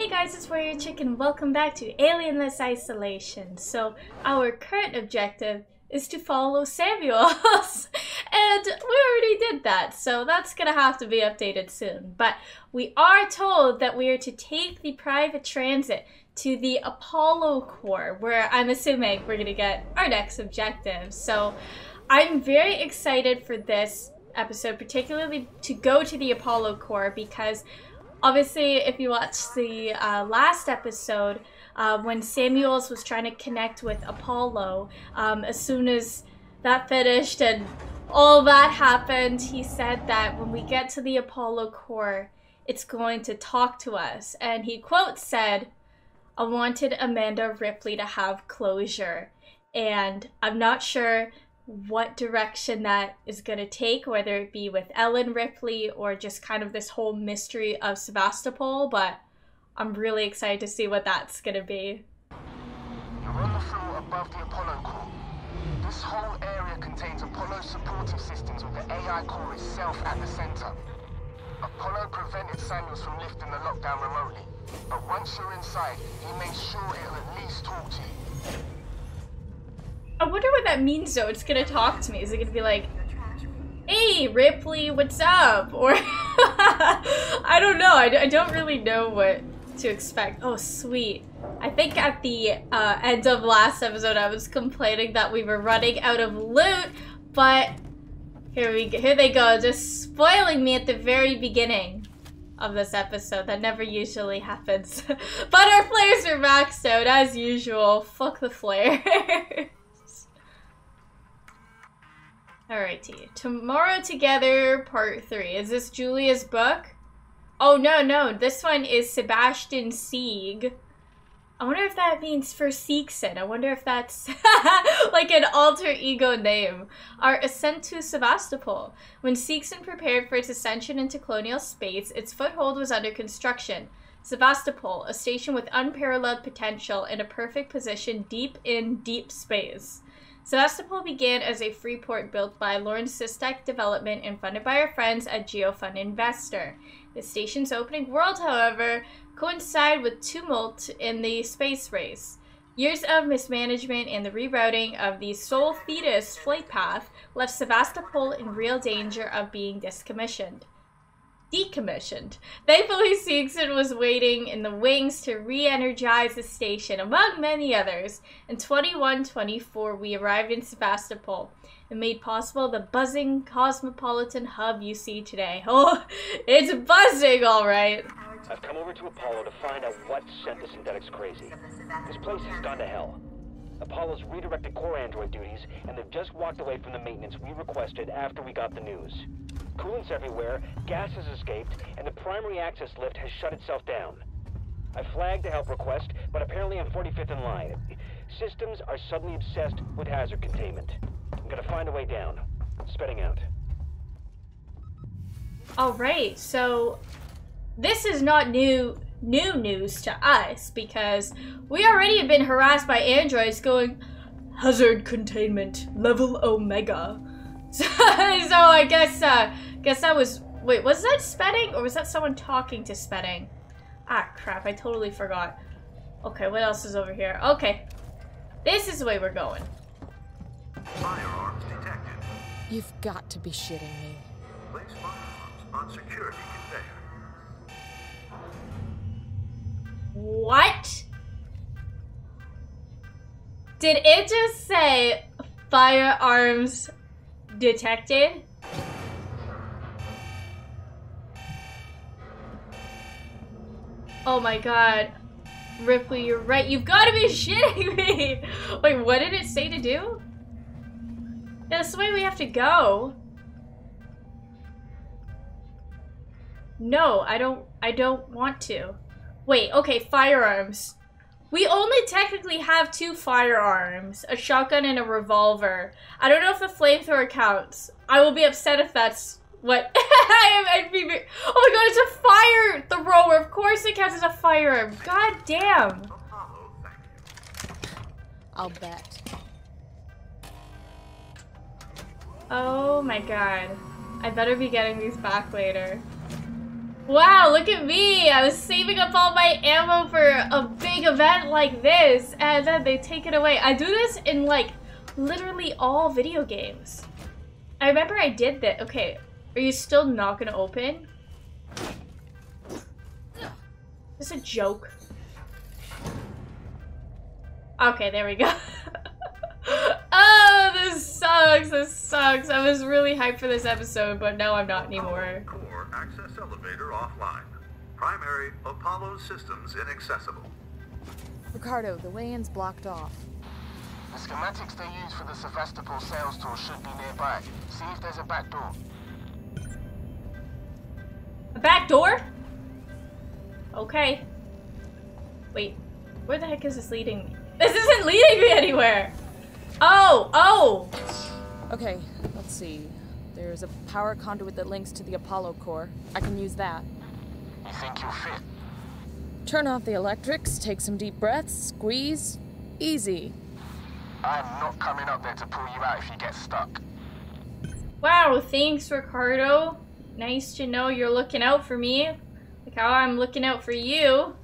Hey guys, it's Warrior Chicken. Welcome back to Alienless Isolation. So, our current objective is to follow Samuels. and we already did that, so that's gonna have to be updated soon. But we are told that we are to take the private transit to the Apollo core, where I'm assuming we're gonna get our next objective. So, I'm very excited for this episode, particularly to go to the Apollo core because obviously, if you watched the uh, last episode, uh, when Samuels was trying to connect with Apollo, um, as soon as that finished and all that happened, he said that when we get to the Apollo core, it's going to talk to us. And he quote said, I wanted Amanda Ripley to have closure. And I'm not sure what direction that is going to take, whether it be with Ellen Ripley or just kind of this whole mystery of Sevastopol, but I'm really excited to see what that's going to be. You're on the floor above the Apollo core. This whole area contains Apollo supporting systems with the AI core itself at the center. Apollo prevented Samuels from lifting the lockdown remotely, but once you're inside, he made sure it'll at least talk to you. I wonder what that means though. It's gonna talk to me. Is it gonna be like, hey, Ripley, what's up? Or, I don't know. I, I don't really know what to expect. Oh, sweet. I think at the uh, end of last episode, I was complaining that we were running out of loot, but here we. Here they go, just spoiling me at the very beginning of this episode. That never usually happens. but our flares are maxed out as usual. Fuck the flare. Alrighty. Tomorrow Together, part three. Is this Julia's book? Oh, no, no. This one is Sebastian Sieg. I wonder if that means for Seegson. I wonder if that's like an alter ego name. Our ascent to Sevastopol. When Seegson prepared for its ascension into colonial space, its foothold was under construction. Sevastopol, a station with unparalleled potential in a perfect position deep in deep space. Sevastopol began as a free port built by Lorenz SysTech Development and funded by our friends at GeoFund Investor. The station's opening world, however, coincided with tumult in the space race. Years of mismanagement and the rerouting of the Sol Thetis flight path left Sevastopol in real danger of being discommissioned decommissioned. Thankfully, Seegson was waiting in the wings to re-energize the station, among many others. In 2124, we arrived in Sevastopol and made possible the buzzing cosmopolitan hub you see today. Oh, it's buzzing, all right. I've come over to Apollo to find out what sent the synthetics crazy. This place has gone to hell. Apollo's redirected core android duties, and they've just walked away from the maintenance we requested after we got the news. Coolant's everywhere, gas has escaped, and the primary access lift has shut itself down. I flagged the help request, but apparently I'm 45th in line. Systems are suddenly obsessed with hazard containment. I'm gonna find a way down. Spitting out. Alright, so this is not new new news to us because we already have been harassed by androids going hazard containment level omega. So, so I guess uh guess that was wait, was that Spedding or was that someone talking to Spedding? Ah crap, I totally forgot. Okay, what else is over here? Okay. This is the way we're going. Firearms detected. You've got to be shitting me. Place firearms on security conveyor. What? Did it just say firearms detected? Oh my god. Ripley, you're right. You've got to be shitting me. Wait, what did it say to do? That's the way we have to go. No, I don't I don't want to. Wait, okay, firearms. We only technically have two firearms, a shotgun and a revolver. I don't know if the flamethrower counts. I will be upset if that's what I am. I'd be. Oh my god, it's a fire thrower. Of course it counts as a firearm. God damn. Apollo, thank you. I'll bet. Oh my god. I better be getting these back later. Wow, look at me! I was saving up all my ammo for a big event like this, and then they take it away. I do this in, like, literally all video games. I remember I did that. Okay, are you still not gonna open? Is this a joke? Okay, there we go. this sucks. This sucks. I was really hyped for this episode, but now I'm not anymore. Core access elevator offline. Primary Apollo systems inaccessible. Ricardo, the way-in's blocked off. The schematics they use for the Sevastopol sales tour should be nearby. See if there's a back door. A back door? Okay. Wait, where the heck is this leading me? This isn't leading me anywhere! Oh, oh! Okay, let's see. There's a power conduit that links to the Apollo core. I can use that. You think you'll fit? Turn off the electrics, take some deep breaths, squeeze. Easy. I'm not coming up there to pull you out if you get stuck. Wow, thanks, Ricardo. Nice to know you're looking out for me. Like how I'm looking out for you.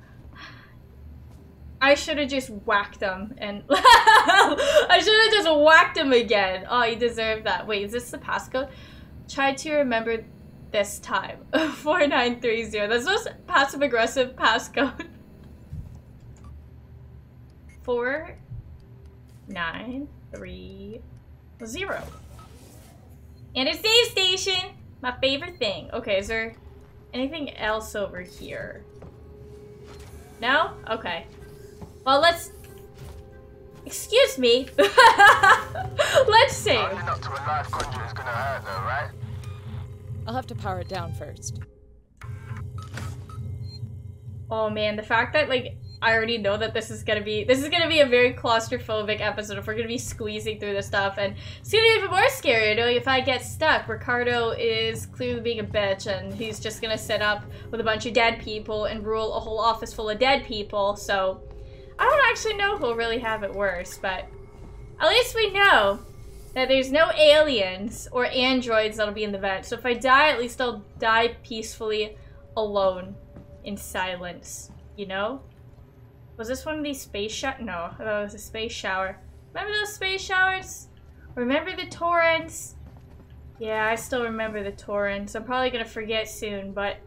I should have just whacked him and I should have just whacked him again. Oh, you deserve that. Wait, is this the passcode? Try to remember this time. 4930. That's most passive aggressive passcode. Four nine three zero. And a save station! My favorite thing. Okay, is there anything else over here? No? Okay. Well, let's... Excuse me. let's save. Opening up to a live conduit is gonna hurt though, right? I'll have to power it down first. Oh man, the fact that like I already know that this is gonna be this is gonna be a very claustrophobic episode if we're gonna be squeezing through this stuff and it's gonna be even more scary, you know, if I get stuck. Ricardo is clearly being a bitch and he's just gonna sit up with a bunch of dead people and rule a whole office full of dead people, so I don't actually know who'll really have it worse, but at least we know that there's no aliens or androids that'll be in the vent. So if I die, at least I'll die peacefully alone in silence, you know? Was this one of these space shower? No, uh, that was a space shower. Remember those space showers? Remember the Torrens? Yeah, I still remember the Torrens. I'm probably gonna forget soon, but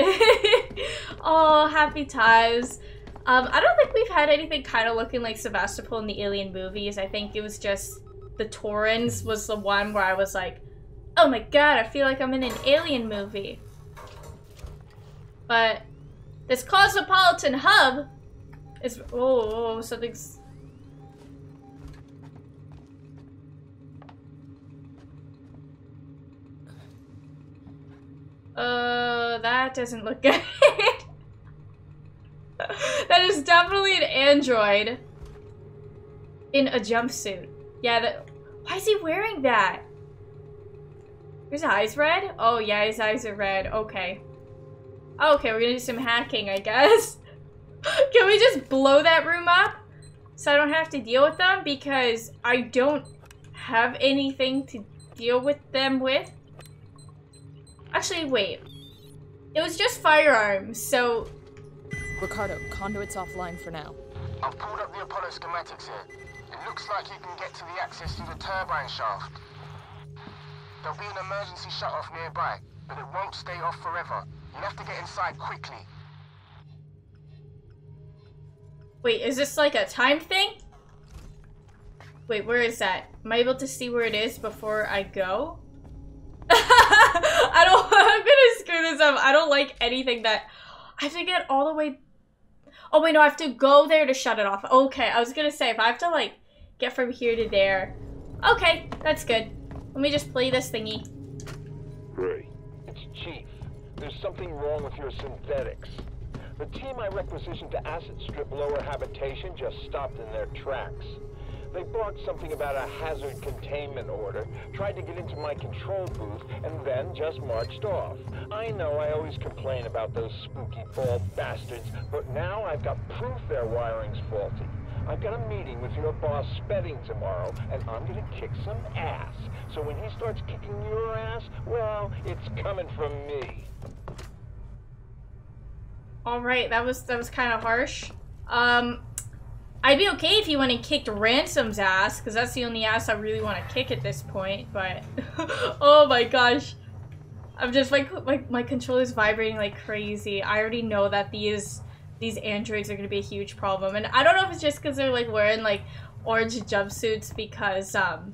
oh, happy times. Um, I don't think we've had anything kind of looking like Sevastopol in the Alien movies. I think it was just the Torrens was the one where I was like, oh my god, I feel like I'm in an Alien movie. But this Cosmopolitan Hub is oh, oh something's. Uh, that doesn't look good. That is definitely an android in a jumpsuit. Yeah, that. Why is he wearing that? His eyes red? Oh yeah, his eyes are red. Okay. Oh, okay, we're gonna do some hacking, I guess. Can we just blow that room up? So I don't have to deal with them? Because I don't have anything to deal with them with. Actually, wait. It was just firearms, so Ricardo, conduit's offline for now. I've pulled up the Apollo schematics here. It looks like you can get to the access through the turbine shaft. There'll be an emergency shut-off nearby, but it won't stay off forever. You'll have to get inside quickly. Wait, is this like a time thing? Wait, where is that? Am I able to see where it is before I go? I don't- I'm gonna screw this up. I don't like anything that- I have to get all the way- Oh wait, no, I have to go there to shut it off. Okay, I was gonna say, if I have to like, get from here to there. Okay, that's good. Let me just play this thingy. Ray, it's Chief. There's something wrong with your synthetics. The team I requisitioned to acid strip lower habitation just stopped in their tracks. They barked something about a hazard containment order, tried to get into my control booth, and then just marched off. I know I always complain about those spooky bald bastards, but now I've got proof their wiring's faulty. I've got a meeting with your boss Spedding tomorrow, and I'm gonna kick some ass. So when he starts kicking your ass, well, it's coming from me. All right, that was that was kind of harsh. Um, I'd be okay if he went and kicked Ransom's ass, because that's the only ass I really want to kick at this point. But oh my gosh, I'm just like my my controller's vibrating like crazy. I already know that these these androids are gonna be a huge problem, and I don't know if it's just because they're like wearing like orange jumpsuits because um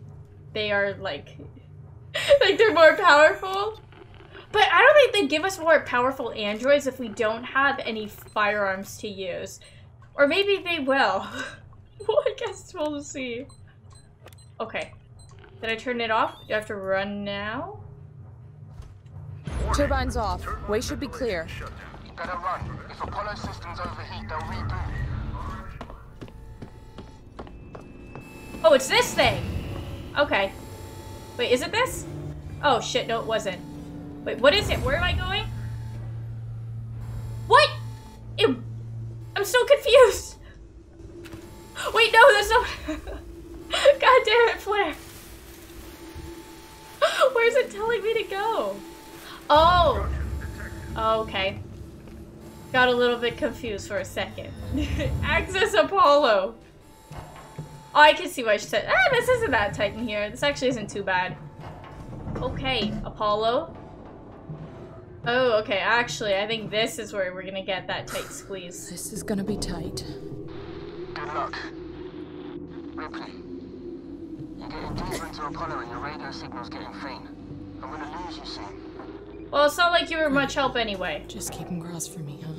they are like like they're more powerful. But I don't think they give us more powerful androids if we don't have any firearms to use. Or maybe they will. well, I guess we'll see. Okay. Did I turn it off? Do I have to run now? Turbines off. Way should be clear. Better run. If Apollo systems overheat, they'll reboot. Oh, it's this thing! Okay. Wait, is it this? Oh shit, no it wasn't. Wait, what is it? Where am I going? What? It, I'm so confused! Wait, no, there's no... God damn it, Flare! Where's it telling me to go? Oh! Okay. Got a little bit confused for a second. Access Apollo! Oh, I can see why she said, ah, this isn't that tight in here. This actually isn't too bad. Okay, Apollo. Oh, okay, actually, I think this is where we're gonna get that tight squeeze. This is gonna be tight. Good luck. Ripley, you're getting deeper into Apollo and your radio signal's getting faint. I'm gonna lose you soon. Well, it's not like you were much help anyway. Just keep him crossed for me, huh?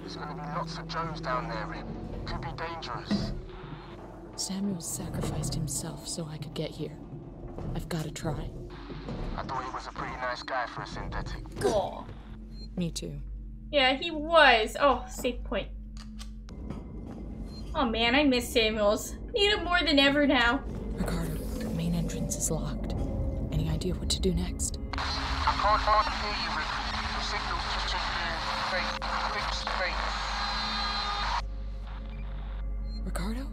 There's gonna be lots of Joes down there, Rip. Could be dangerous. Samuel sacrificed himself so I could get here. I've gotta try. I thought he was a pretty nice guy for a synthetic. Cool. Me too. Yeah, he was. Oh, safe point. Oh man, I miss Samuels. Need him more than ever now. Ricardo, the main entrance is locked. Any idea what to do next? I can't hardly hear you, Ripley. Your signal's just getting faint. Fixed faint. Ricardo?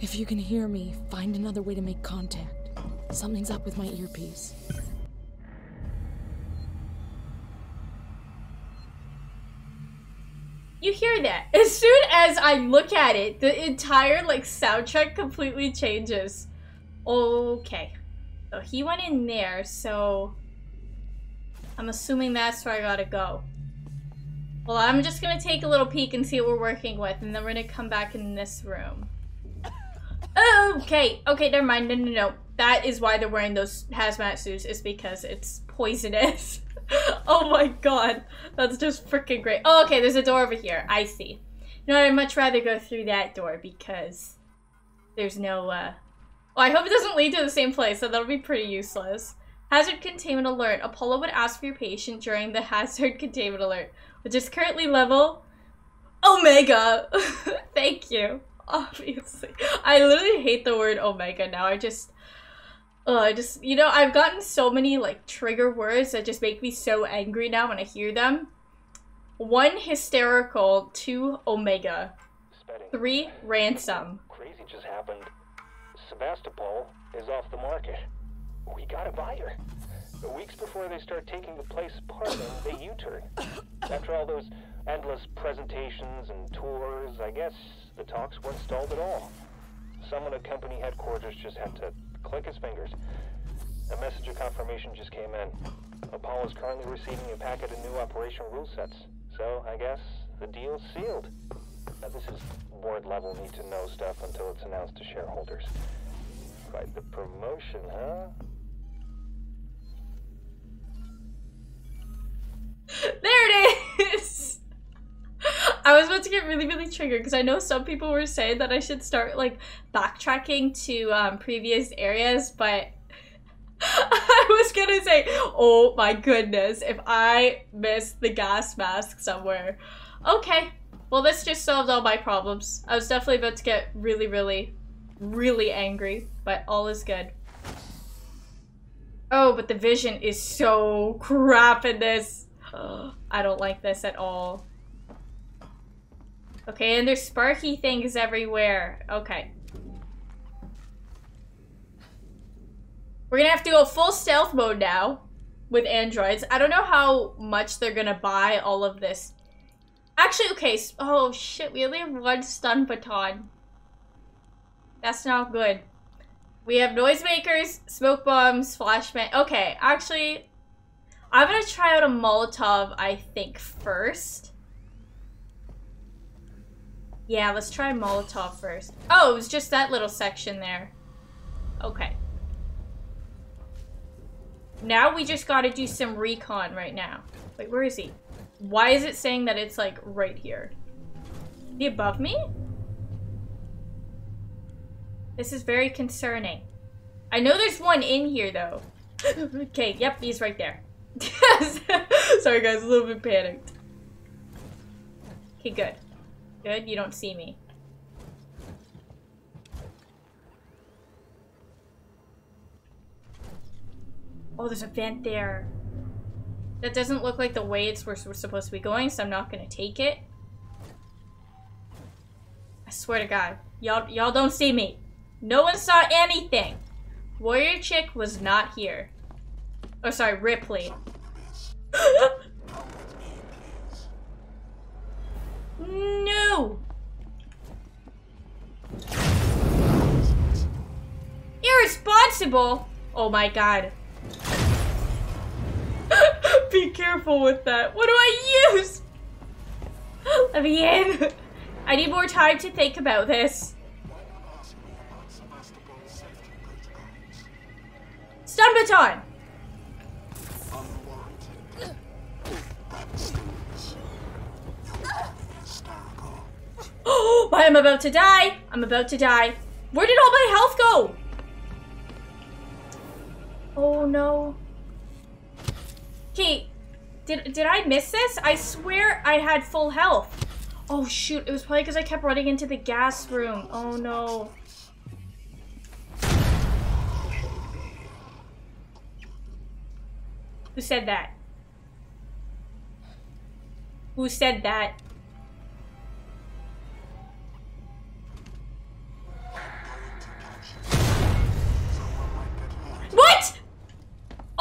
If you can hear me, find another way to make contact. Something's up with my earpiece. You hear that? As soon as I look at it, the entire like soundtrack completely changes. Okay. So he went in there, so I'm assuming that's where I gotta go. Well, I'm just gonna take a little peek and see what we're working with, and then we're gonna come back in this room. Okay, okay, never mind. No, no, no. That is why they're wearing those hazmat suits, is because it's poisonous. oh my god. That's just freaking great. Oh, okay, there's a door over here. I see. You know what? I'd much rather go through that door because there's no, uh... Well, I hope it doesn't lead to the same place, so that'll be pretty useless. Hazard containment alert. Apollo would ask for your patient during the hazard containment alert, which is currently level Omega. Thank you. Obviously. I literally hate the word Omega now. I just... Oh, I just, you know, I've gotten so many like trigger words that just make me so angry now when I hear them. One, hysterical. Two, omega. Three, ransom. Crazy just happened. Sevastopol is off the market. We got a buyer. Weeks before they start taking the place apart, they U-turn. After all those endless presentations and tours, I guess the talks weren't stalled at all. Someone at company headquarters just had to click his fingers. A message of confirmation just came in. Apollo is currently receiving a packet of new operation rule sets. So, I guess the deal's sealed. Now, this is board level need to know stuff until it's announced to shareholders. Quite the promotion, huh? There it is! I was about to get really, really triggered because I know some people were saying that I should start like backtracking to um, previous areas, but I was gonna say, oh my goodness, if I miss the gas mask somewhere. Okay, well, this just solved all my problems. I was definitely about to get really, really, really angry, but all is good. Oh, but the vision is so crap in this. I don't like this at all. Okay, and there's sparky things everywhere. Okay. We're gonna have to go full stealth mode now. with androids. I don't know how much they're gonna buy all of this. Actually, okay. Oh shit, we only have one stun baton. That's not good. We have noisemakers, smoke bombs, flashbang. Okay, actually, I'm gonna try out a Molotov, I think, first. Yeah, let's try Molotov first. Oh, it was just that little section there. Okay. Now we just gotta do some recon right now. Wait, where is he? Why is it saying that it's like right here? Is he above me? This is very concerning. I know there's one in here though. okay, yep, he's right there. Sorry guys, a little bit panicked. Okay, good. Good, you don't see me. Oh, there's a vent there. That doesn't look like the way it's we're, we're supposed to be going, so I'm not gonna take it. I swear to God, y'all y'all don't see me. No one saw anything. Warrior Chick was not here. Oh, sorry, Ripley. no! Irresponsible? Oh my god. Be careful with that. What do I use? Let me in. I need more time to think about this. Stun baton! Oh, I am about to die. I'm about to die. Where did all my health go? Oh no. Okay, did, did I miss this? I swear I had full health. Oh shoot, it was probably because I kept running into the gas room. Oh no. Who said that? Who said that?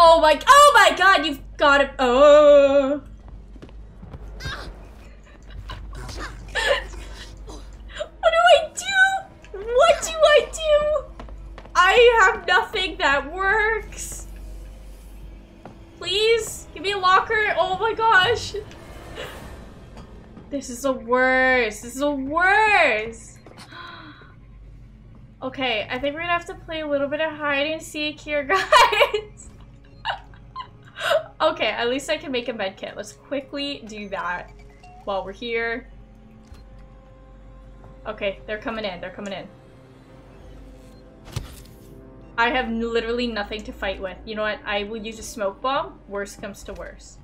Oh my, oh my god, you've got it. Oh. what do I do? What do I do? I have nothing that works. Please, give me a locker. Oh my gosh. This is the worst. This is the worst. Okay, I think we're gonna have to play a little bit of hide and seek here, guys. Okay, at least I can make a med kit. Let's quickly do that while we're here. Okay, they're coming in. They're coming in. I have literally nothing to fight with. You know what? I will use a smoke bomb. Worst comes to worst.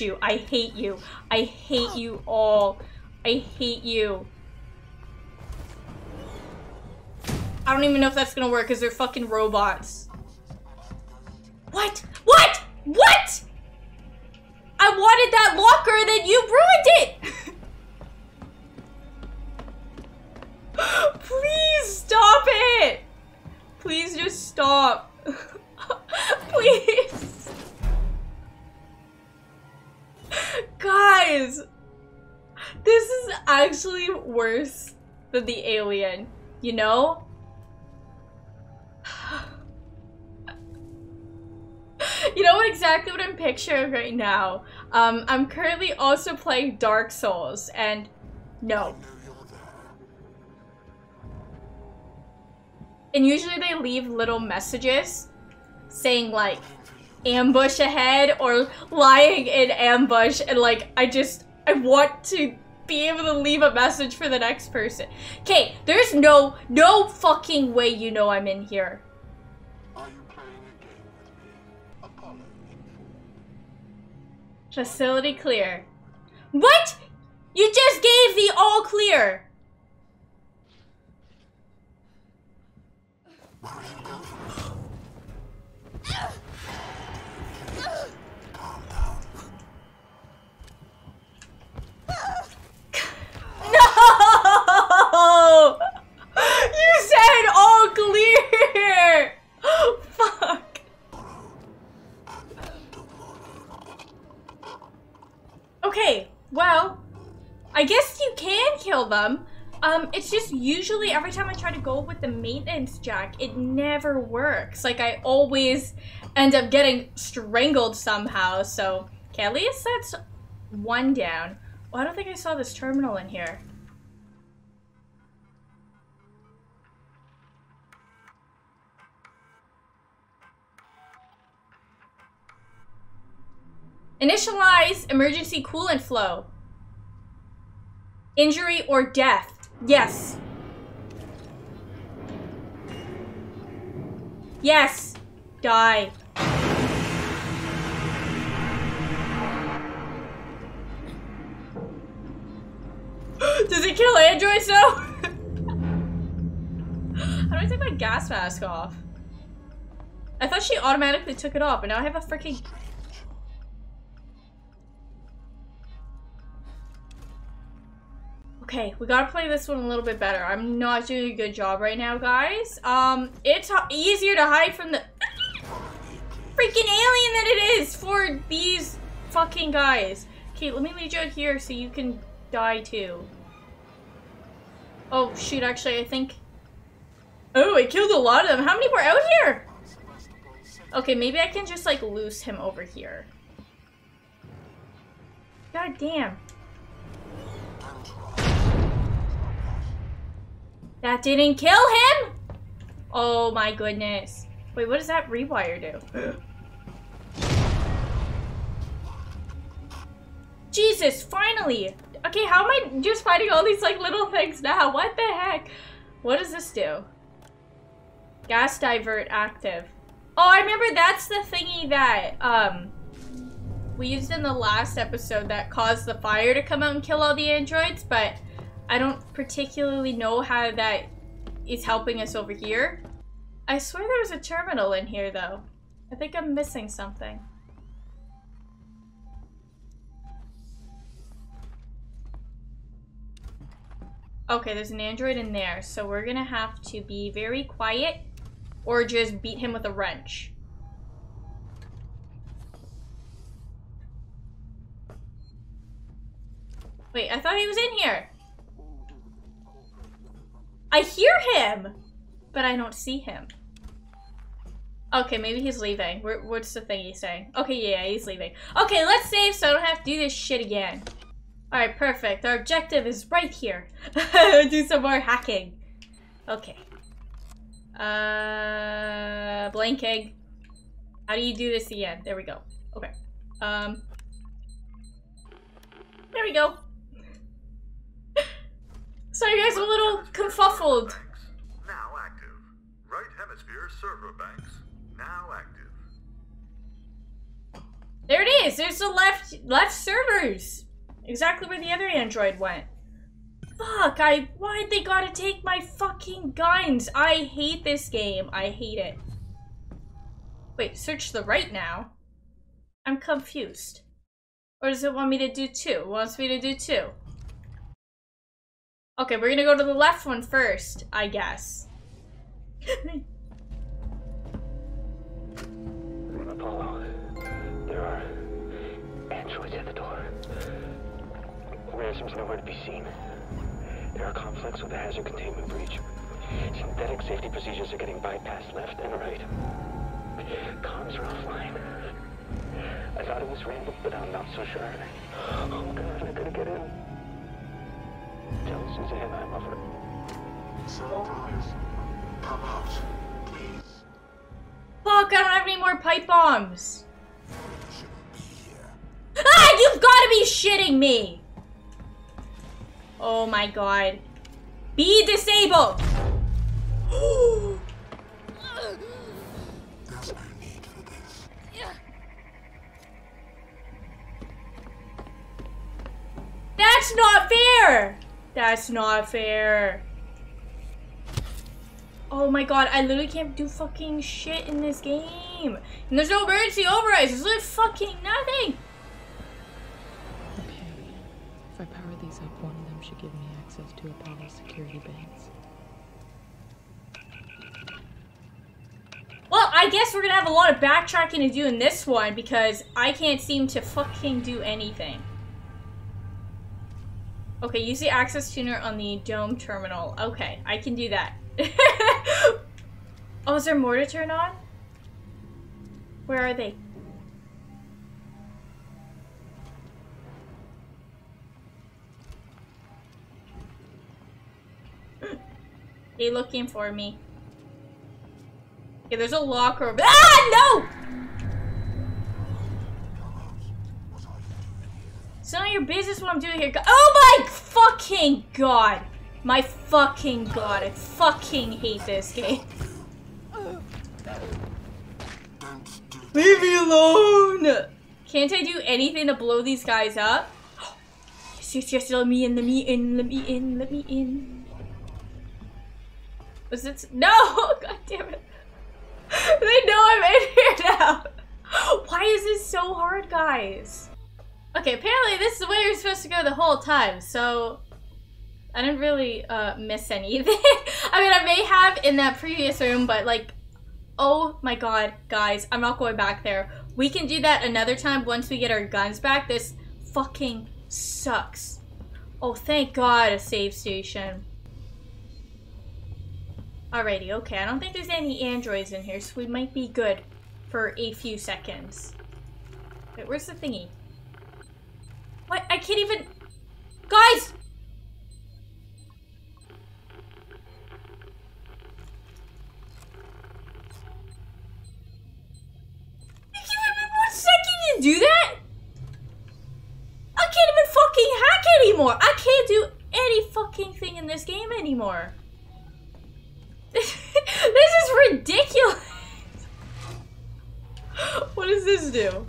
You. I hate you. I hate you all. I hate you. I don't even know if that's gonna work because they're fucking robots. What? What? What? I wanted that locker and then you ruined it! Please stop it! Please just stop. Please. Guys. This is actually worse than the alien, you know? you know what exactly what I'm picturing right now? Um, I'm currently also playing Dark Souls, and no. And usually they leave little messages saying like ambush ahead or lying in ambush and like I just I want to be able to leave a message for the next person. Okay, there's no no fucking way you know I'm in here. Facility clear. What? You just gave the all clear. Ah! You said all clear! Fuck. Okay, well, I guess you can kill them. Um, it's just usually every time I try to go with the maintenance jack, it never works. Like, I always end up getting strangled somehow, so... Okay, at least that's one down. Well, I don't think I saw this terminal in here. Initialize emergency coolant flow. Injury or death. Yes. Yes. Die. Does it kill androids though? How do I take my gas mask off? I thought she automatically took it off, but now I have a freaking Okay, we gotta play this one a little bit better. I'm not doing a good job right now, guys. Um, it's easier to hide from the freaking alien than it is for these fucking guys. Okay, let me lead you out here so you can die too. Oh, shoot, actually, I think... Oh, it killed a lot of them. How many were out here? Okay, maybe I can just, like, loose him over here. God damn. That didn't kill him? Oh my goodness. Wait, what does that rewire do? Jesus, finally! Okay, how am I just fighting all these like little things now? What the heck? What does this do? Gas divert active. Oh, I remember that's the thingy that um we used in the last episode that caused the fire to come out and kill all the androids, but I don't particularly know how that is helping us over here. I swear there was a terminal in here, though. I think I'm missing something. Okay, there's an android in there, so we're gonna have to be very quiet or just beat him with a wrench. Wait, I thought he was in here. I hear him, but I don't see him. Okay, maybe he's leaving. What's the thing he's saying? Okay, yeah, he's leaving. Okay, let's save so I don't have to do this shit again. Alright, perfect. Our objective is right here. do some more hacking. Okay. Uh, blank egg. How do you do this again? There we go. Okay. Um. There we go. Sorry guys, I'm a little confuffled. Now active. Right hemisphere server banks now active. There it is. There's the left left servers. Exactly where the other android went. Fuck, I why'd they gotta take my fucking guns? I hate this game. I hate it. Wait, search the right now. I'm confused. Or does it want me to do two? It wants me to do two. Okay, we're gonna go to the left one first, I guess. Apollo, there are androids at the door. Ransom's nowhere to be seen. There are conflicts with the hazard containment breach. Synthetic safety procedures are getting bypassed left and right. Comms are offline. I thought it was random, but I'm not so sure. Oh god, I gotta get in. Tell Suzanne I love her. Sometimes. Come out, please. Fuck, I don't have any more pipe bombs. Ah, you've gotta be shitting me! Oh my god. Be disabled! That's not fair! That's not fair. Oh my god, I literally can't do fucking shit in this game. And there's no emergency overrides. There's literally fucking nothing. Okay. If I power these up, one of them should give me access to Apollo's security bands. Well, I guess we're gonna have a lot of backtracking to do in this one because I can't seem to fucking do anything. Okay, use the access tuner on the dome terminal. Okay, I can do that. oh, is there more to turn on? Where are they? they looking for me. Okay, there's a locker Ah, no! It's none of your business what I'm doing here. Oh my fucking god! My fucking god, I fucking hate this game. Leave me alone! Can't I do anything to blow these guys up? Yes, yes, yes, let me in, let me in, let me in, let me in. Was it? No! God damn it. They know I'm in here now. Why is this so hard, guys? Okay, apparently this is the way you're supposed to go the whole time, so I didn't really uh, miss anything. I mean, I may have in that previous room, but like, oh my god, guys, I'm not going back there. We can do that another time once we get our guns back. This fucking sucks. Oh, thank god, a save station. Alrighty, okay, I don't think there's any androids in here, so we might be good for a few seconds. Wait, where's the thingy? What? I can't even... Guys! Do that? I can't even fucking hack anymore. I can't do any fucking thing in this game anymore. this is ridiculous. what does this do?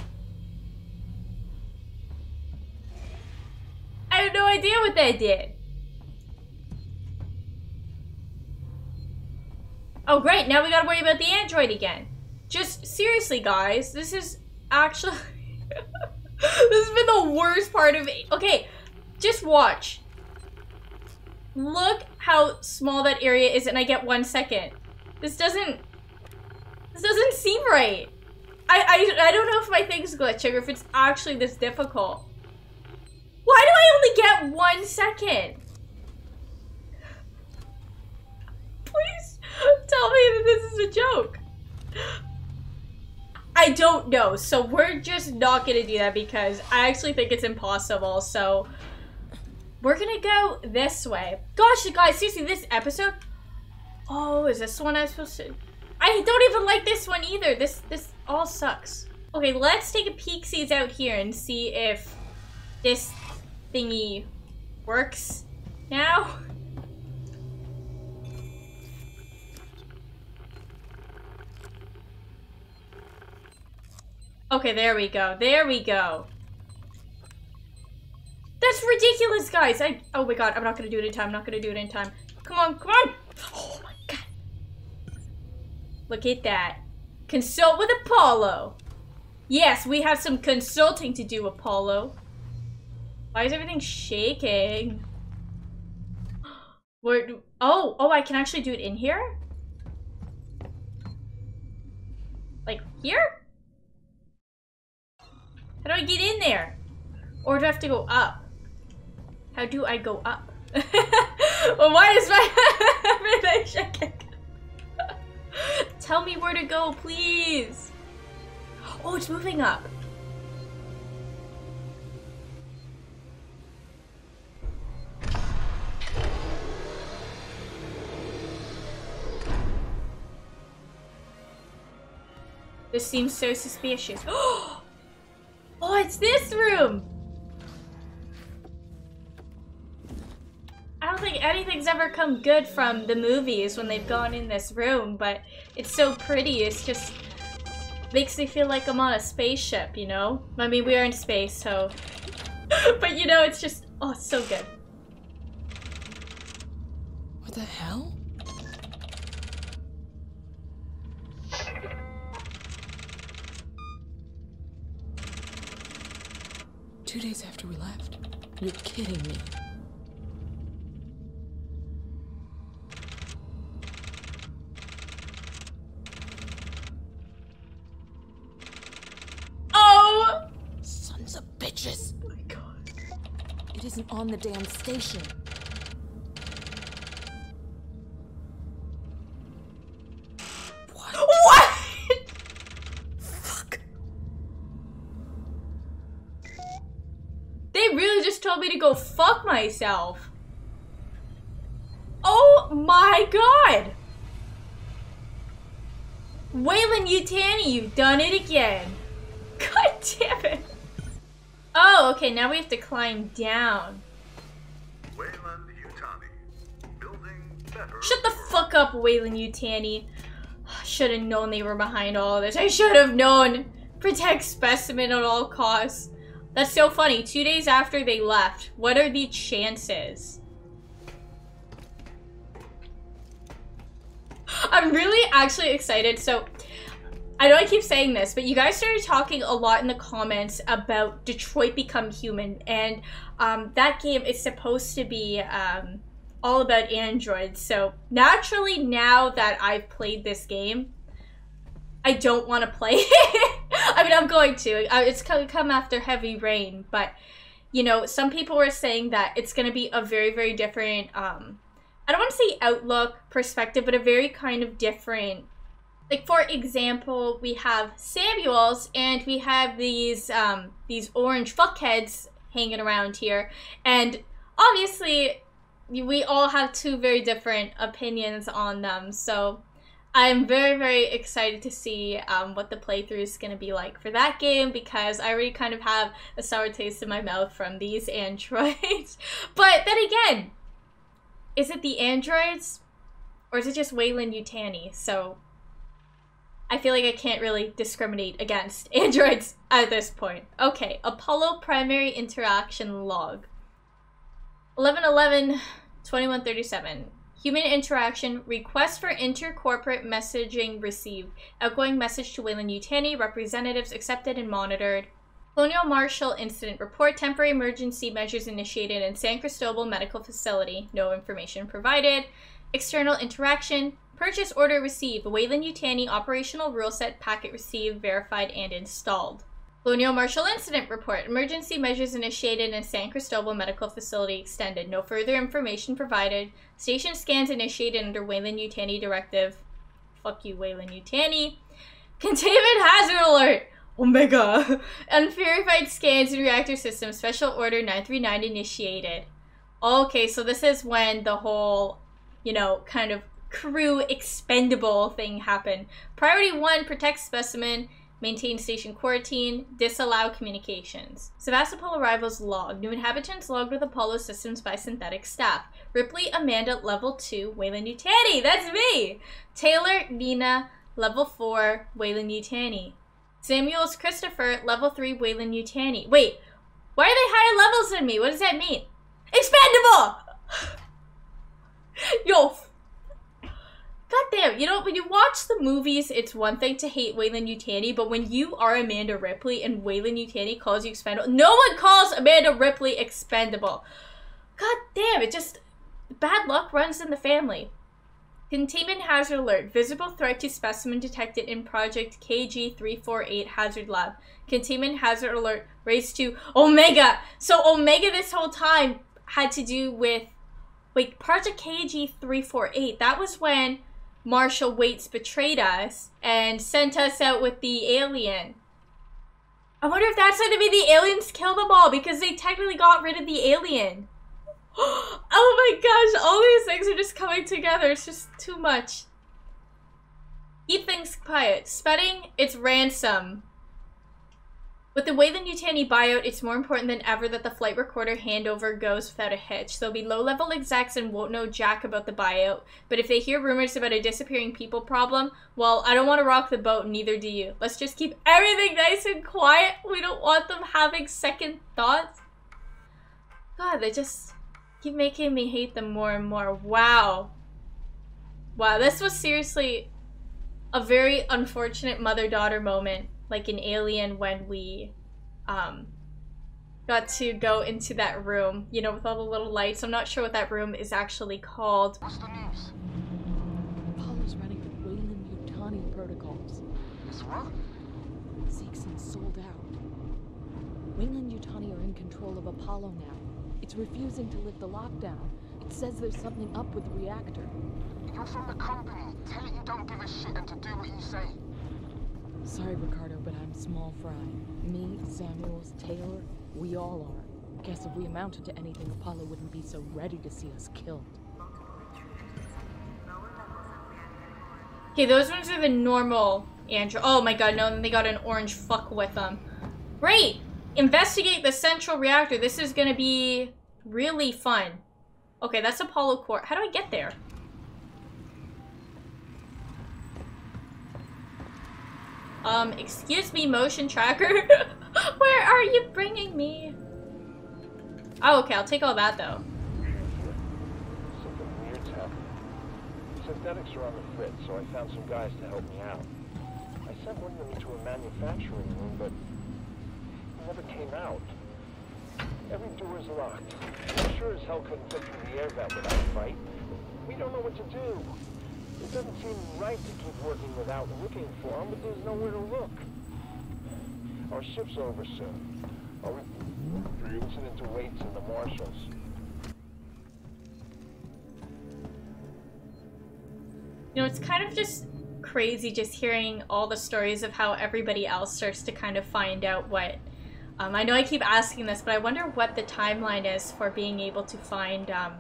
Have no idea what that did. Oh great, now we gotta worry about the android again. Just seriously guys, this is actually this has been the worst part of it. Okay, just watch. Look how small that area is and I get one second. This doesn't this doesn't seem right. I, I, I don't know if my thing's glitching or if it's actually this difficult. Why do I only get one second? Please tell me that this is a joke. I don't know, so we're just not gonna do that because I actually think it's impossible, so we're gonna go this way. Gosh, guys, seriously, this episode... Oh, is this one I'm supposed to... I don't even like this one either. This this all sucks. Okay, let's take a peek sees out here and see if this thingy works now. Okay, there we go. There we go. That's ridiculous, guys. I oh my god, I'm not gonna do it in time. I'm not gonna do it in time. Come on, come on. Oh my god. Look at that. Consult with Apollo. Yes, we have some consulting to do, Apollo. Why is everything shaking? Where do, oh, oh, I can actually do it in here? Like here? How do I get in there? Or do I have to go up? How do I go up? well, why is my everything shaking? Tell me where to go, please. Oh, it's moving up. This seems so suspicious. Oh, it's this room! I don't think anything's ever come good from the movies when they've gone in this room, but it's so pretty, it's just makes me feel like I'm on a spaceship, you know? I mean, we are in space, so... but you know, it's just... Oh, it's so good. What the hell? Days after we left. You're kidding me. Oh! Sons of bitches! Oh my god. It isn't on the damn station. Myself. Oh my god! Weyland Yutani, you've done it again. God damn it. Oh, okay, now we have to climb down. Weyland Yutani. Building better. Shut the fuck up, Weyland Yutani. Should have known they were behind all this. I should have known. Protect specimen at all costs. That's so funny. Two days after they left, what are the chances? I'm really actually excited. So, I know I keep saying this, but you guys started talking a lot in the comments about Detroit Become Human, and um, that game is supposed to be um, all about androids. So naturally, now that I've played this game, I don't want to play it. I mean, I'm going to. It's come after Heavy Rain, but you know, some people were saying that it's going to be a very, very different. Um, I don't want to say outlook perspective, but a very kind of different. Like for example, we have Samuels, and we have these um, these orange fuckheads hanging around here, and obviously we all have two very different opinions on them. So I'm very, very excited to see um, what the playthrough is going to be like for that game because I already kind of have a sour taste in my mouth from these androids. but then again, is it the androids or is it just Weyland Yutani? So I feel like I can't really discriminate against androids at this point. Okay, Apollo primary interaction log. 1111 2137. Human interaction. Request for intercorporate messaging received. Outgoing message to Weyland Yutani. Representatives accepted and monitored. Colonial Marshal Incident Report. Temporary emergency measures initiated in San Cristobal Medical Facility. No information provided. External interaction. Purchase order received. Weyland Yutani operational rule set packet received, verified, and installed. Colonial Marshal Incident Report. Emergency measures initiated in San Cristobal Medical Facility extended. No further information provided. Station scans initiated under Weyland Yutani Directive. Fuck you, Weyland Yutani. Containment hazard alert! Omega! Unverified scans in reactor system. Special order 939 initiated. Okay, so this is when the whole, you know, kind of crew expendable thing happened. Priority 1 protect specimen. Maintain station quarantine. Disallow communications. Sevastopol arrivals log. New inhabitants logged with Apollo systems by synthetic staff. Ripley Amanda, level 2, Weyland Yutani. That's me! Taylor Nina, level 4, Weyland Yutani. Samuels Christopher, level 3, Weyland Yutani. Wait, why are they higher levels than me? What does that mean? Expendable! Yo, God damn, you know, when you watch the movies, it's one thing to hate Weyland Yutani, but when you are Amanda Ripley and Weyland Yutani calls you expendable, no one calls Amanda Ripley expendable. God damn, it just, bad luck runs in the family. Containment hazard alert. Visible threat to specimen detected in Project KG348 Hazard Lab. Containment hazard alert raised to Omega. So Omega this whole time had to do with wait, Project KG348. That was when Marshall Waits betrayed us and sent us out with the alien. I wonder if that's to be the aliens kill them all because they technically got rid of the alien. oh my gosh, all these things are just coming together. It's just too much. Keep things quiet. Spetting, it's ransom. With the Weyland Yutani buyout, it's more important than ever that the flight recorder handover goes without a hitch. There'll be low-level execs and won't know jack about the buyout, but if they hear rumors about a disappearing people problem, well, I don't want to rock the boat, neither do you. Let's just keep everything nice and quiet. We don't want them having second thoughts. God, they just keep making me hate them more and more. Wow. Wow, this was seriously a very unfortunate mother-daughter moment, like an Alien when we um, got to go into that room, you know, with all the little lights. I'm not sure what that room is actually called. What's the news? Apollo's running the Weyland Yutani protocols. It's what? Seegson sold out. Weyland Yutani are in control of Apollo now. It's refusing to lift the lockdown. It says there's something up with the reactor. You're from the company. Tell it you don't give a shit and to do what you say. Sorry, Ricardo, but I'm small fry. Me, Samuels, Taylor, we all are. Guess if we amounted to anything, Apollo wouldn't be so ready to see us killed. Okay, those ones are the normal Andrew. Oh my god, no, they got an orange fuck with them. Great! Investigate the central reactor. This is gonna be really fun. Okay, that's Apollo core. How do I get there? Um, excuse me, motion tracker. Where are you bringing me? Oh, okay, I'll take all that though. Something weird's happening. Synthetics are on the fritz, so I found some guys to help me out. I sent one of them to a manufacturing room, but he never came out. Every door is locked. I sure as hell couldn't fit through the air vent without a fight. We don't know what to do. It doesn't seem right to keep working without looking for them, but there's nowhere to look. Our ship's over soon. Are we... The incident awaits in the marshals. You know, it's kind of just crazy just hearing all the stories of how everybody else starts to kind of find out what. Um, I know I keep asking this, but I wonder what the timeline is for being able to find um,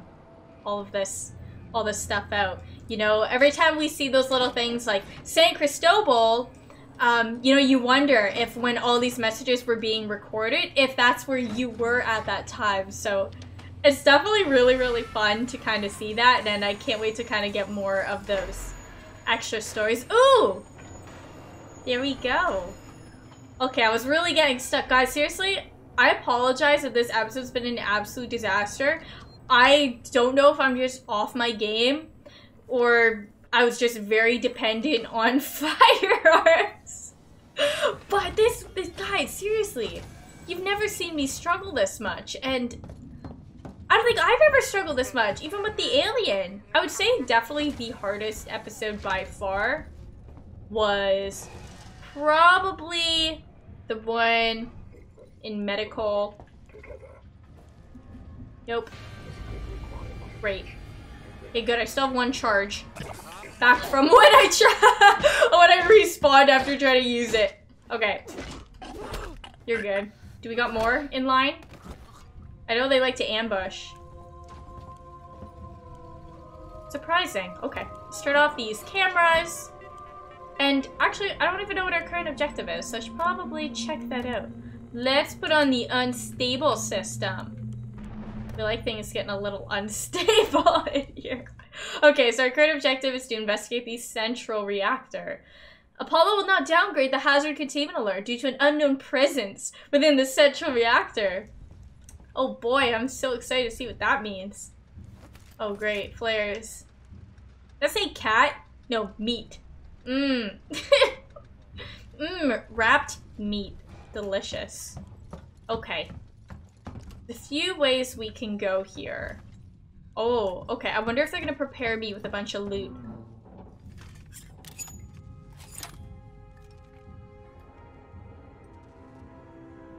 all of this, all this stuff out. You know, every time we see those little things like San Cristobal, um, you know, you wonder if when all these messages were being recorded, if that's where you were at that time. So it's definitely really, really fun to kind of see that, and I can't wait to kind of get more of those extra stories. Ooh! There we go. Okay, I was really getting stuck. Guys, seriously, I apologize if this episode's been an absolute disaster. I don't know if I'm just off my game, or I was just very dependent on firearms. But this, this, guys, seriously, you've never seen me struggle this much, and I don't think I've ever struggled this much, even with the alien. I would say definitely the hardest episode by far was probably the one in medical. Nope. Great. Okay, good. I still have one charge. Back from when I try when I respawned after trying to use it. Okay. You're good. Do we got more in line? I know they like to ambush. Surprising. Okay. Let's turn off these cameras. And actually, I don't even know what our current objective is, so I should probably check that out. Let's put on the unstable system. Feel like things getting a little unstable here. Okay, so our current objective is to investigate the central reactor. Apollo will not downgrade the hazard containment alert due to an unknown presence within the central reactor. Oh boy, I'm so excited to see what that means. Oh great, flares. I say cat? No, meat. Mmm. Mmm, wrapped meat. Delicious. Okay. The few ways we can go here. Oh, okay. I wonder if they're gonna prepare me with a bunch of loot.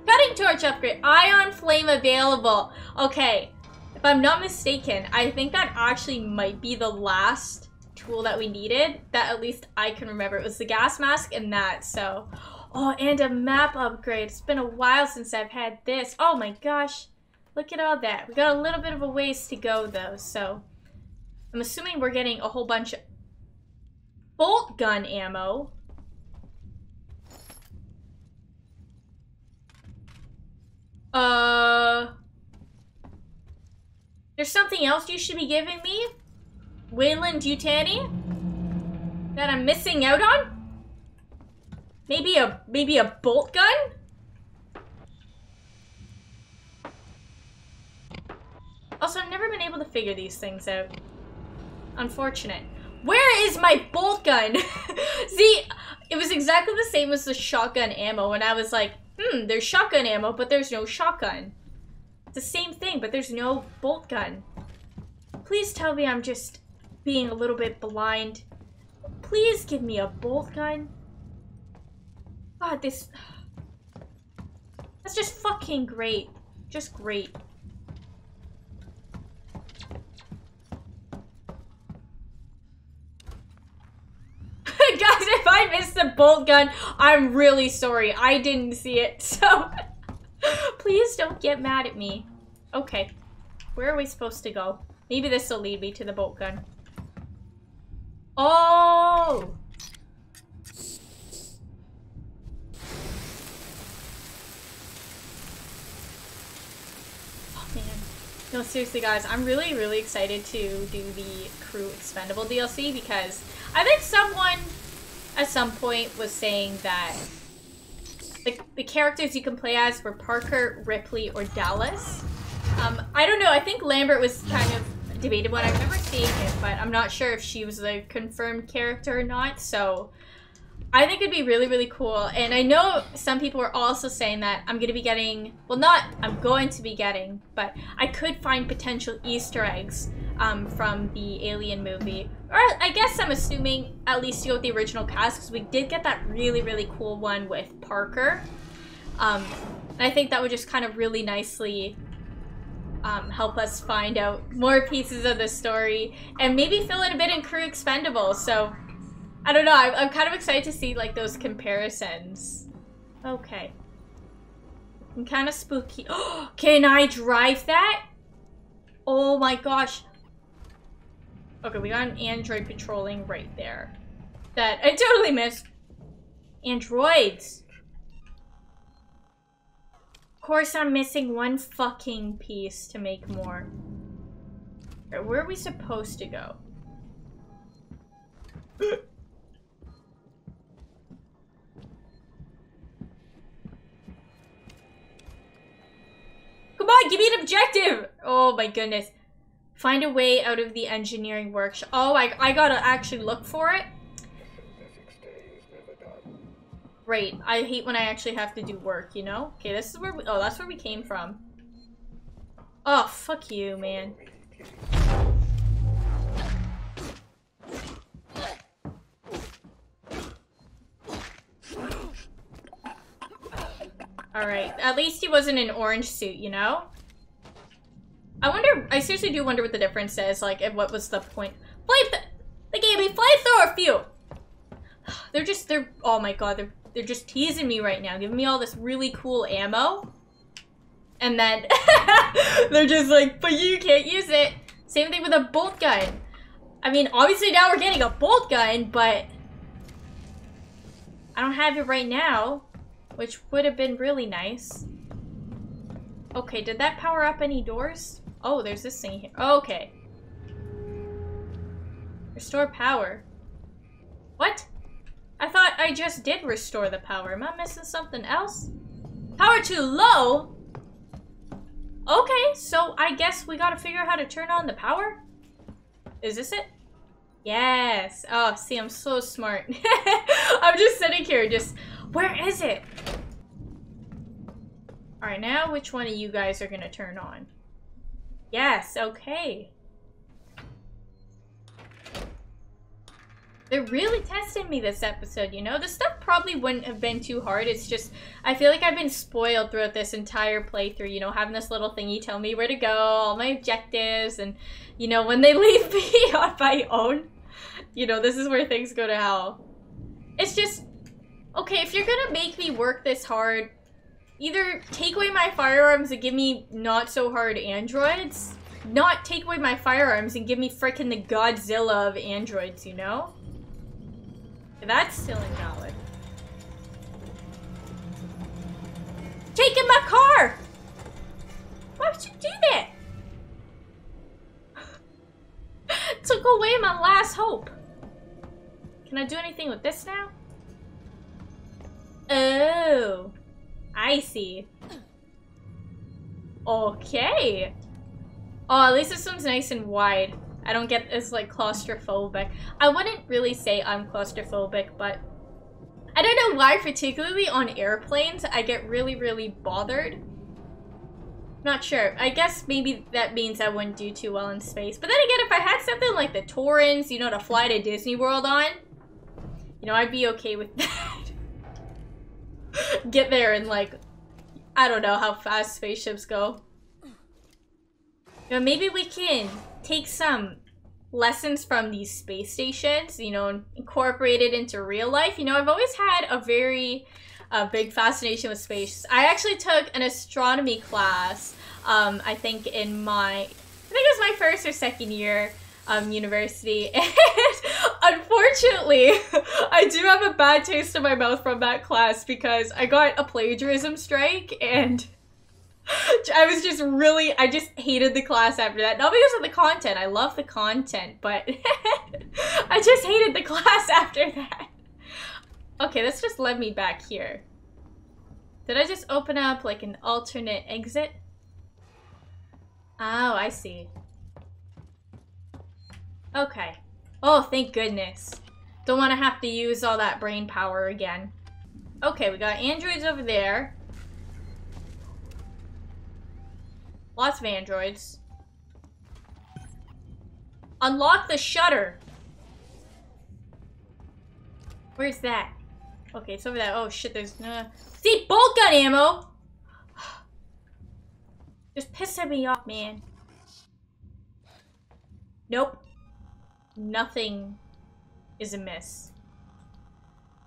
Cutting torch upgrade. Ion flame available. Okay. If I'm not mistaken, I think that actually might be the last tool that we needed. That at least I can remember. It was the gas mask and that, so. Oh, and a map upgrade. It's been a while since I've had this. Oh my gosh. Look at all that. We got a little bit of a ways to go though, so. I'm assuming we're getting a whole bunch of bolt gun ammo. Uh... There's something else you should be giving me? Weyland Yutani? That I'm missing out on? Maybe a maybe a bolt gun? Also, I've never been able to figure these things out. Unfortunate. Where is my bolt gun? See, it was exactly the same as the shotgun ammo and I was like, hmm, there's shotgun ammo, but there's no shotgun. It's the same thing, but there's no bolt gun. Please tell me I'm just being a little bit blind. Please give me a bolt gun. God, this... That's just fucking great. Just great. Guys, if I missed the bolt gun, I'm really sorry. I didn't see it, so... Please don't get mad at me. Okay. Where are we supposed to go? Maybe this will lead me to the bolt gun. Oh! Oh man. No, seriously guys, I'm really, really excited to do the Crew Expendable DLC because I think someone at some point was saying that the, the characters you can play as were Parker, Ripley, or Dallas. Um, I don't know, I think Lambert was kind of debated one. I remember seeing it, but I'm not sure if she was the confirmed character or not, so I think it'd be really, really cool. And I know some people are also saying that I'm going to be getting, well, not I'm going to be getting, but I could find potential Easter eggs um, from the Alien movie. Or I guess I'm assuming at least you with the original cast because we did get that really, really cool one with Parker. Um, and I think that would just kind of really nicely um, help us find out more pieces of the story and maybe fill in a bit in Crew Expendable. So I don't know. I'm, I'm kind of excited to see like those comparisons. Okay. I'm kind of spooky. Can I drive that? Oh my gosh. Okay, we got an android patrolling right there. That I totally missed. Androids. Of course I'm missing one fucking piece to make more. Where are we supposed to go? Come on, give me an objective! Oh my goodness. Find a way out of the engineering workshop. Oh, I, I gotta actually look for it? Great. I hate when I actually have to do work, you know? Okay, this is where we- oh, that's where we came from. Oh, fuck you, man. Alright, at least he wasn't in orange suit, you know? I wonder, I seriously do wonder what the difference is, like, what was the point. Flame, th they gave me flamethrower fuel! They're just, they're, oh my god, they're, they're just teasing me right now, giving me all this really cool ammo. And then, they're just like, but you can't use it. Same thing with a bolt gun. I mean, obviously now we're getting a bolt gun, but I don't have it right now, which would have been really nice. Okay, did that power up any doors? Oh, there's this thing here. Oh, okay. Restore power. What? I thought I just did restore the power. Am I missing something else? Power too low? Okay, so I guess we gotta figure out how to turn on the power? Is this it? Yes. Oh, see, I'm so smart. I'm just sitting here just, where is it? Alright, now which one of you guys are gonna turn on? Yes, okay. They're really testing me this episode, you know? This stuff probably wouldn't have been too hard. It's just, I feel like I've been spoiled throughout this entire playthrough, you know, having this little thingy tell me where to go, all my objectives, and, you know, when they leave me on my own, you know, this is where things go to hell. It's just, okay, if you're gonna make me work this hard, either take away my firearms and give me not so hard androids, not take away my firearms and give me freaking the Godzilla of androids, you know? That's still invalid. Taking my car! Why would you do that? Took away my last hope. Can I do anything with this now? Oh. I see. Okay. Oh, at least this one's nice and wide. I don't get as like claustrophobic. I wouldn't really say I'm claustrophobic, but I don't know why, particularly on airplanes, I get really, really bothered. Not sure. I guess maybe that means I wouldn't do too well in space. But then again, if I had something like the Torrens, you know, to fly to Disney World on, you know, I'd be okay with that. Get there and like, I don't know how fast spaceships go. Know, maybe we can take some lessons from these space stations, you know, and incorporate it into real life. You know, I've always had a very uh, big fascination with space. I actually took an astronomy class, um, I think in my, I think it was my first or second year um, university. And unfortunately, I do have a bad taste in my mouth from that class because I got a plagiarism strike and I was just really, I just hated the class after that. Not because of the content, I love the content, but I just hated the class after that. Okay, this just led me back here. Did I just open up like an alternate exit? Oh, I see. Okay. Oh, thank goodness. Don't want to have to use all that brain power again. Okay, we got androids over there. Lots of androids. Unlock the shutter. Where's that? Okay, it's over there. Oh shit, there's no... See, bolt gun ammo! Just pissing me off, man. Nope. Nothing is amiss.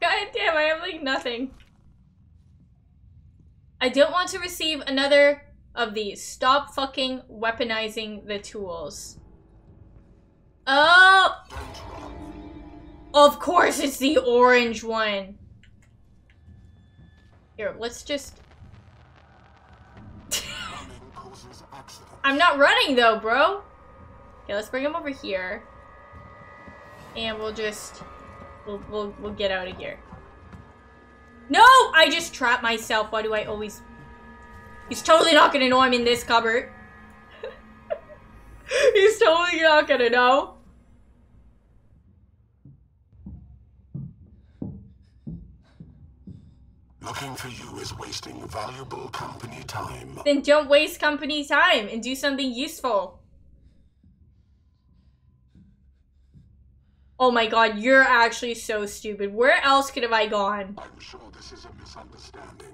God damn, I have like nothing. I don't want to receive another of these. Stop fucking weaponizing the tools. Oh! Of course it's the orange one. Here, let's just... I'm not running though, bro. Okay, let's bring him over here. And we'll just... We'll, we'll, we'll get out of here. No! I just trapped myself. Why do I always... He's totally not gonna know I'm in this cupboard. He's totally not gonna know. Looking for you is wasting valuable company time. Then don't waste company time and do something useful. Oh my god, you're actually so stupid. Where else could have I gone? I'm sure this is a misunderstanding.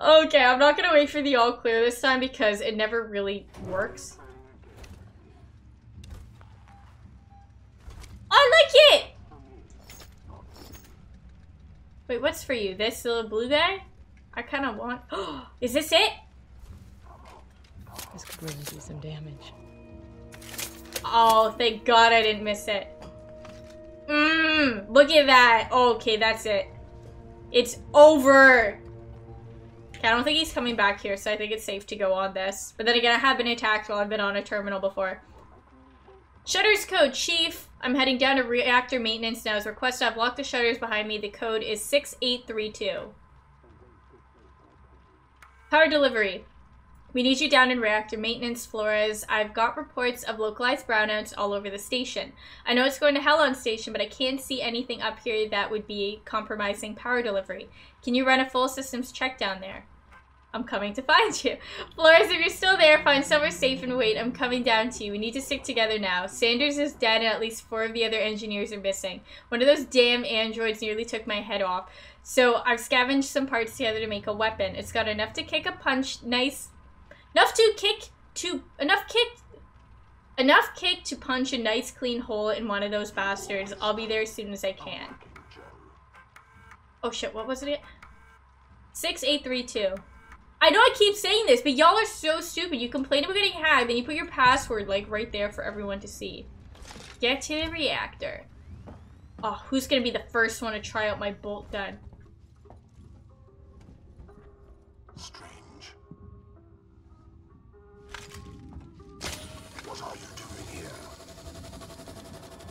Okay, I'm not gonna wait for the all clear this time because it never really works. I like it! Wait, what's for you? This little blue guy? I kind of want... Is this it? This could really do some damage. Oh, thank God I didn't miss it. Mmm, look at that. Oh, okay, that's it. It's over. Okay, I don't think he's coming back here, so I think it's safe to go on this. But then again, I have been attacked while I've been on a terminal before. Shutters code, Chief. I'm heading down to reactor maintenance now. As requested, I've locked the shutters behind me. The code is 6832. Power delivery. We need you down in reactor maintenance, Flores. I've got reports of localized brownouts all over the station. I know it's going to hell on station, but I can't see anything up here that would be compromising power delivery. Can you run a full systems check down there? I'm coming to find you. Flores, if you're still there, find somewhere safe and wait. I'm coming down to you. We need to stick together now. Sanders is dead and at least four of the other engineers are missing. One of those damn androids nearly took my head off. So I've scavenged some parts together to make a weapon. It's got enough to kick a punch, nice Enough to kick to enough kick enough kick to punch a nice clean hole in one of those bastards. I'll be there as soon as I can. Oh shit, what was it? 6832. I know I keep saying this, but y'all are so stupid. You complain about getting hacked, and you put your password like right there for everyone to see. Get to the reactor. Oh, who's gonna be the first one to try out my bolt gun?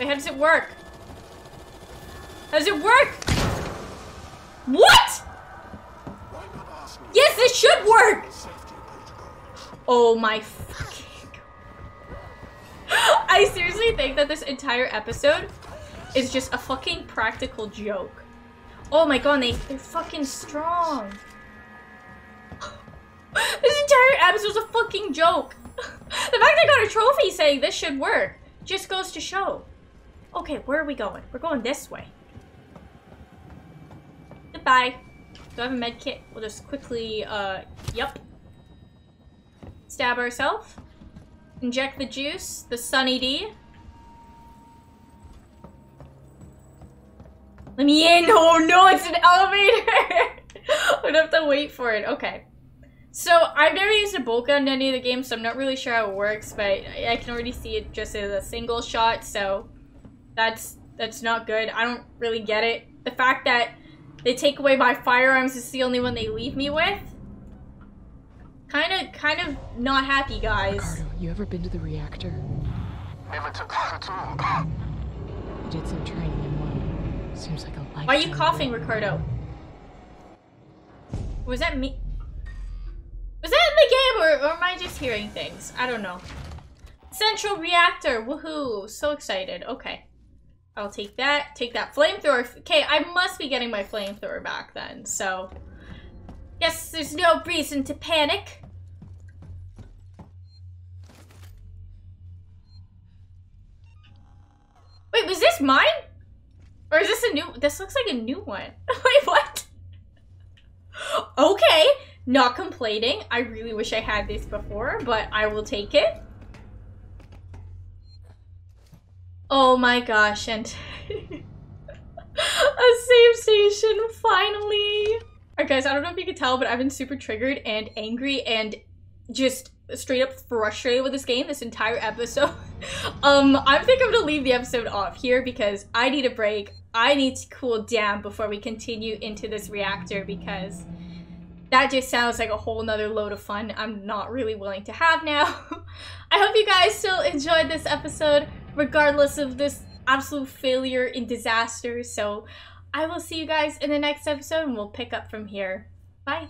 Wait, how does it work? How does it work? What? Yes, this should work! Oh my fucking. I seriously think that this entire episode is just a fucking practical joke. Oh my god, they, they're fucking strong. this entire episode episode's a fucking joke. the fact I got a trophy saying this should work just goes to show. Okay, where are we going? We're going this way. Goodbye. Do I have a med kit? We'll just quickly, uh, yep. Stab ourselves. Inject the juice, the Sunny D. Let me in! Oh no, it's an elevator! I'm have to wait for it. Okay. So, I've never used a bolt gun in any of the games, so I'm not really sure how it works, but I can already see it just as a single shot, so that's that's not good. I don't really get it. The fact that they take away my firearms is the only one they leave me with. Kind of, kind of not happy, guys. Ricardo, you ever been to the reactor? Never took that at all. I did some training in one. Seems like a lifetime. Why are you coughing, ago. Ricardo? Was that me? Was that in the game, or, or am I just hearing things? I don't know. Central reactor, woohoo! So excited. Okay. I'll take that. Take that flamethrower. Okay, I must be getting my flamethrower back then, so... Yes, there's no reason to panic. Wait, was this mine? Or is this a new- this looks like a new one. Wait, what? Okay, not complaining. I really wish I had this before, but I will take it. Oh my gosh, and a save station, finally! Alright guys, I don't know if you can tell, but I've been super triggered and angry and just straight up frustrated with this game this entire episode. um, I think I'm gonna leave the episode off here because I need a break. I need to cool down before we continue into this reactor because that just sounds like a whole nother load of fun I'm not really willing to have now. I hope you guys still enjoyed this episode regardless of this absolute failure and disaster. So I will see you guys in the next episode and we'll pick up from here. Bye.